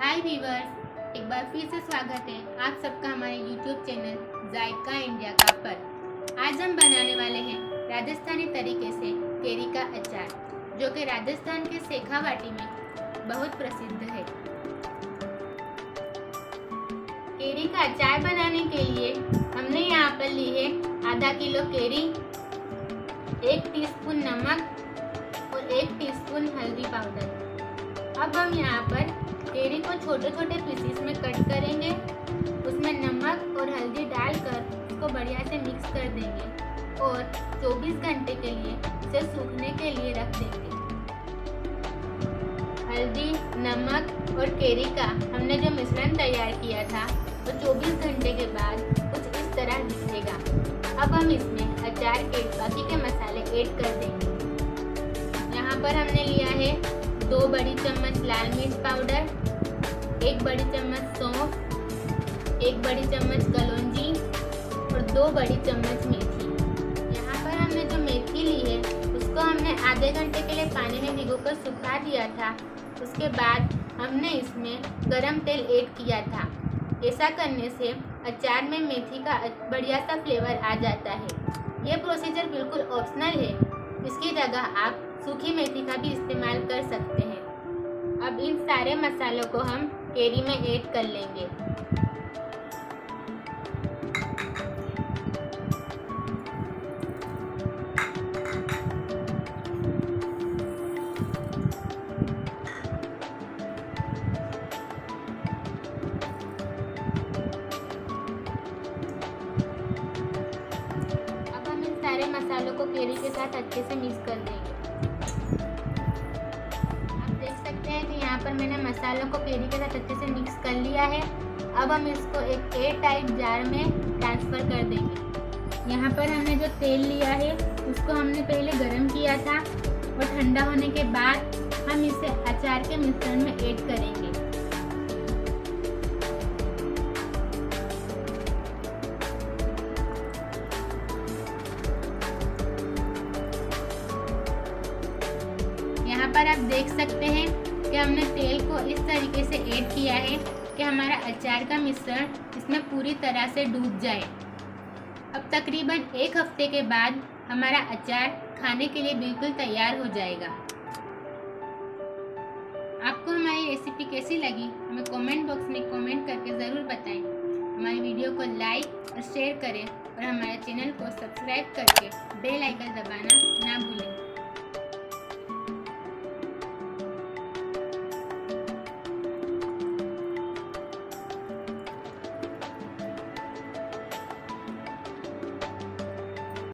हाय viewers एक बार फिर से स्वागत है आप सबका हमारे यूट्यूब चैनल जायका इंडिया का पर। आज हम बनाने वाले हैं राजस्थानी तरीके से केरी का अचार, जो कि राजस्थान के शेखावाटी में बहुत प्रसिद्ध है। केरी का अचार बनाने के लिए हमने यहाँ पर ली है आधा किलो केरी, एक टीस्पून नमक और एक टीस्पून हल्दी पाउडर। अब हम यहाँ पर केरी को छोटे छोटे पीसीस में कट करेंगे। उसमें नमक और हल्दी डालकर उसको बढ़िया से मिक्स कर देंगे और 24 घंटे के लिए इसे सूखने के लिए रख देंगे। हल्दी, नमक और केरी का हमने जो मिश्रण तैयार किया था, वो तो 24 घंटे के बाद कुछ इस तरह दिखेगा। अब हम इसमें अचार के बाकी के मसाले ऐड कर देंगे। यहाँ पर हमने लिया है दो बड़ी चम्मच लाल मिर्च पाउडर, एक बड़ी चम्मच सौंफ, एक बड़ी चम्मच कलौंजी और दो बड़ी चम्मच मेथी। यहाँ पर हमने जो मेथी ली है, उसको हमने आधे घंटे के लिए पानी में भिगोकर सुखा दिया था। उसके बाद हमने इसमें गरम तेल ऐड किया था। ऐसा करने से अचार में मेथी का बढ़िया सा फ्लेवर आ जाता है। ये प्रोसीजर बिल्कुल ऑप्शनल है। इसकी जगह आप सूखी मेथी का भी इस्तेमाल कर सकते इन सारे मसालों को हम केरी में ऐड कर लेंगे। अब हम इन सारे मसालों को केरी के साथ अच्छे से मिक्स कर देंगे। यहाँ पर मैंने मसालों को केरी के साथ अच्छे से मिक्स कर लिया है। अब हम इसको एक एयर टाइट जार में ट्रांसफ़र कर देंगे। यहाँ पर हमने जो तेल लिया है, उसको हमने पहले गर्म किया था और ठंडा होने के बाद हम इसे अचार के मिश्रण में ऐड करेंगे। यहाँ पर आप देख सकते हैं कि हमने तेल को इस तरीके से ऐड किया है कि हमारा अचार का मिश्रण इसमें पूरी तरह से डूब जाए। अब तकरीबन एक हफ़्ते के बाद हमारा अचार खाने के लिए बिल्कुल तैयार हो जाएगा। आपको हमारी रेसिपी कैसी लगी? हमें कमेंट बॉक्स में कमेंट करके ज़रूर बताएँ। हमारी वीडियो को लाइक और शेयर करें और हमारे चैनल को सब्सक्राइब करके बेल आइकन दबाना ना भूलें।